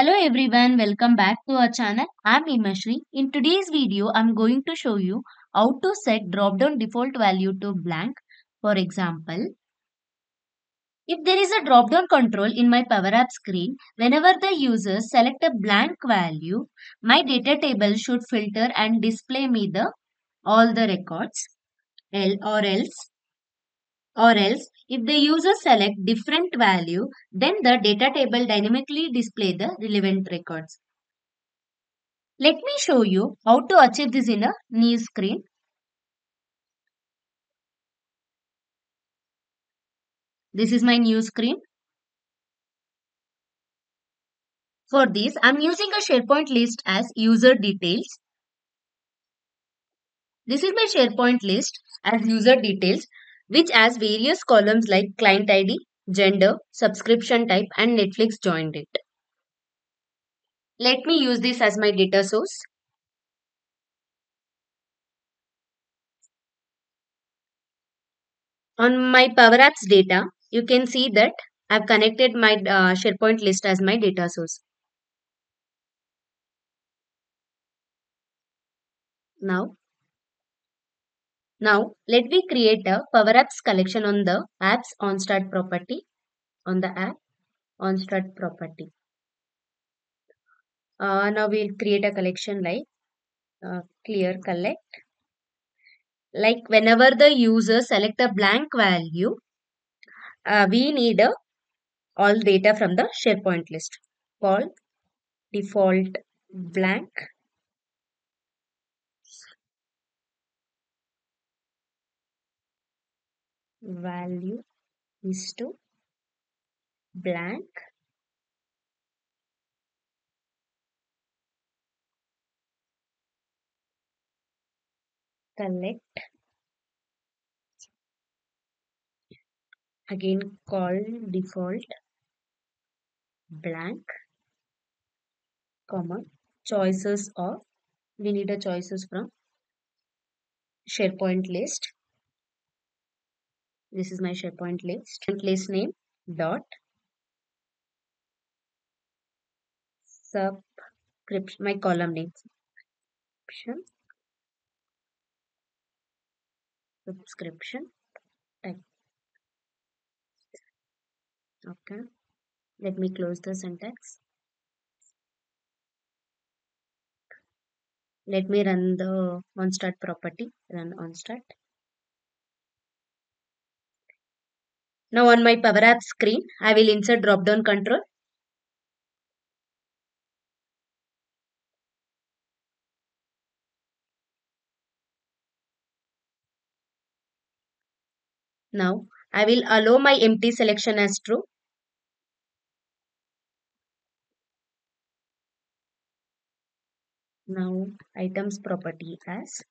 Hello everyone, welcome back to our channel. I'm Imashri. In today's video, I'm going to show you how to set drop-down default value to blank. For example, if there is a drop-down control in my Power App screen, whenever the user select a blank value, my data table should filter and display me the all the records. L or else or else if the user select different value then the data table dynamically display the relevant records. Let me show you how to achieve this in a new screen. This is my new screen. For this, I'm using a SharePoint list as user details. This is my SharePoint list as user details which has various columns like client ID, gender, subscription type and Netflix joined it. Let me use this as my data source. On my Power Apps data, you can see that I've connected my uh, SharePoint list as my data source. Now, now let me create a Power Apps collection on the apps OnStart property on the app OnStart property. Uh, now we'll create a collection like uh, clear collect. Like whenever the user select a blank value, uh, we need a all data from the SharePoint list. Call default blank value is to blank collect again call default blank comma choices of we need a choices from SharePoint list this is my SharePoint list. And List name dot subscription, my column name. Subscription subscription type. Okay. Let me close the syntax. Let me run the on start property. Run on Now on my Power App screen, I will insert drop down control. Now I will allow my empty selection as true. Now items property as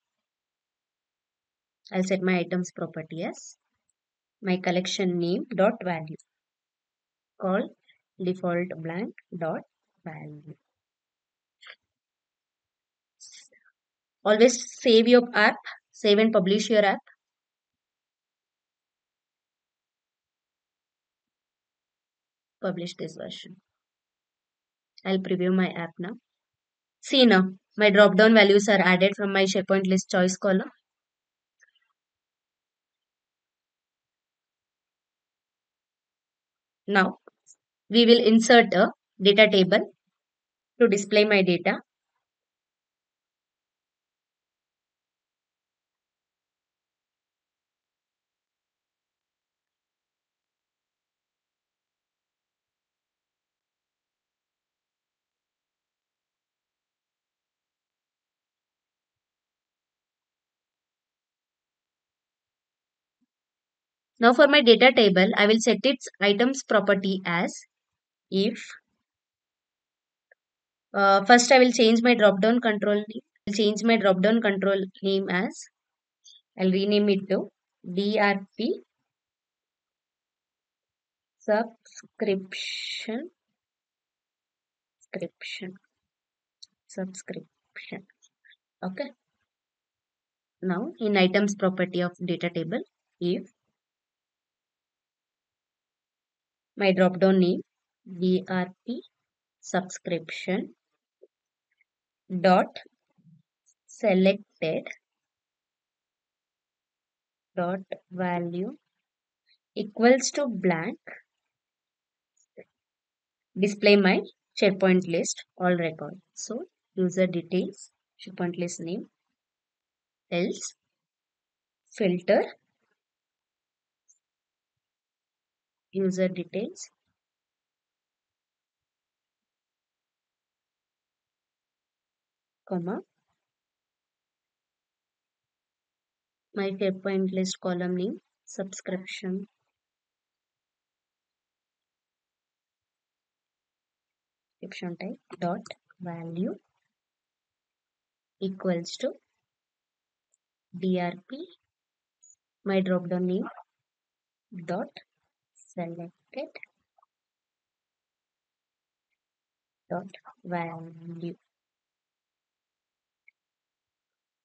I'll set my items property as my collection name dot value. Call default blank dot value. Always save your app save and publish your app. Publish this version. I'll preview my app now. See now my drop down values are added from my sharepoint list choice column Now, we will insert a data table to display my data. Now for my data table, I will set its items property as if uh, first I will change my drop down control I'll change my drop down control name as I'll rename it to DRP subscription subscription subscription. Okay. Now in items property of data table if my drop down name DRP subscription dot selected dot value equals to blank display my SharePoint list all record. So user details, SharePoint list name, else filter user details. Comma. My SharePoint list column name subscription. Description type dot value equals to drp my drop down name dot selected dot value.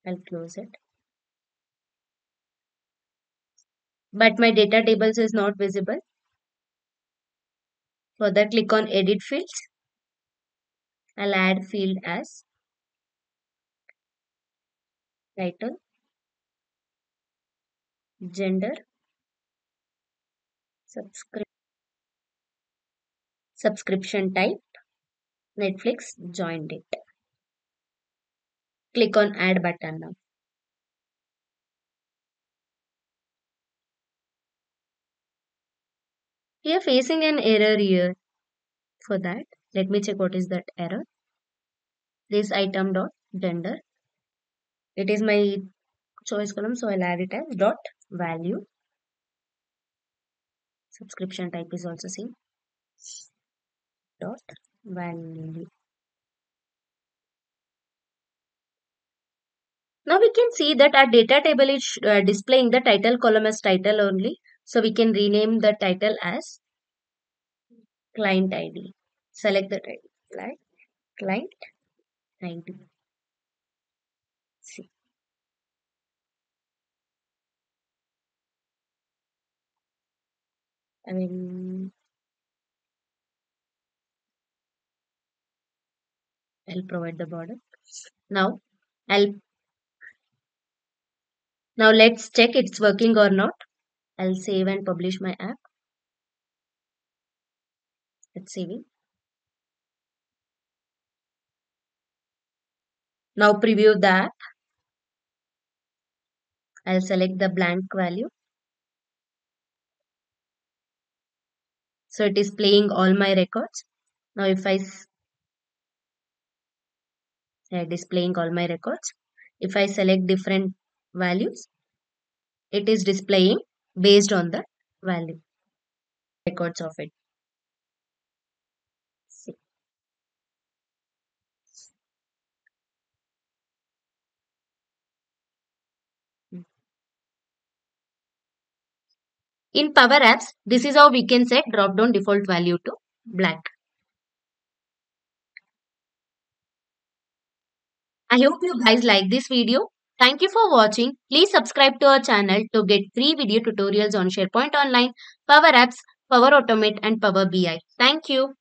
I'll close it. But my data tables is not visible. For that click on edit fields. I'll add field as title, gender, subscription, subscription type, Netflix joined it. Click on add button now. We are facing an error here. For that, let me check what is that error. This item dot gender. It is my choice column, so I'll add it as dot value. Subscription type is also same. Dot value. Now we can see that our data table is uh, displaying the title column as title only. So we can rename the title as client ID. Select the title, client ID. Mean, I'll provide the border. Now, I'll now let's check it's working or not. I'll save and publish my app. It's saving. Now preview that. I'll select the blank value. So it is playing all my records. Now if I uh, displaying all my records. If I select different values, it is displaying based on the value records of it. In Power Apps, this is how we can set drop down default value to blank. I hope you guys like this video. Thank you for watching. Please subscribe to our channel to get free video tutorials on SharePoint Online, Power Apps, Power Automate and Power BI. Thank you.